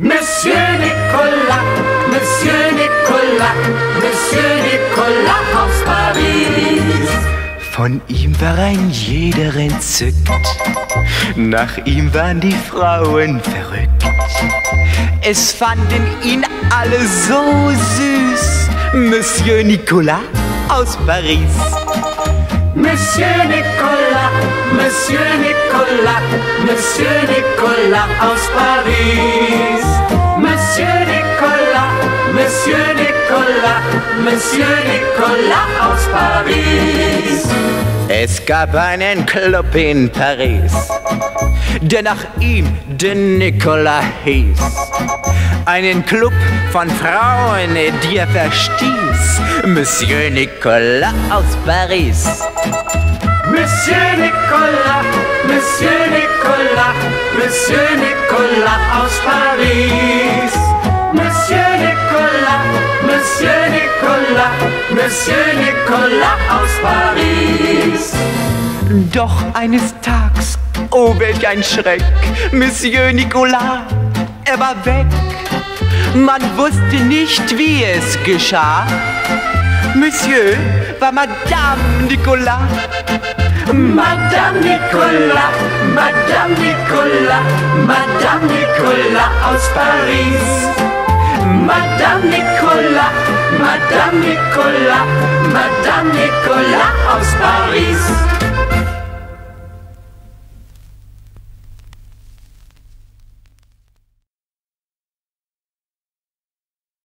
Monsieur Nicolas, Monsieur Nicolas, Monsieur Nicolas aus Paris. Von ihm war ein jeder entzückt, nach ihm waren die Frauen verrückt. Es fanden ihn alle so süß, Monsieur Nicolas aus Paris. Monsieur Nicolas, Monsieur Nicolas, Monsieur Nicolas aus Paris. Nicolas, Monsieur Nicolas aus Paris. Es gab einen Club in Paris, der nach ihm de Nicolas hieß. Einen Club von Frauen, die er verstieß, Monsieur Nicolas aus Paris. Monsieur Nicolas, Monsieur Nicolas aus Paris. Doch eines Tags, oh welch ein Schreck, Monsieur Nicolas, er war weg. Man wusste nicht, wie es geschah. Monsieur war Madame Nicolas. Madame Nicolas, Madame Nicolas, Madame Nicolas aus Paris. Madame Nicolas, Madame Nicolas, Madame Nicolas aus Paris.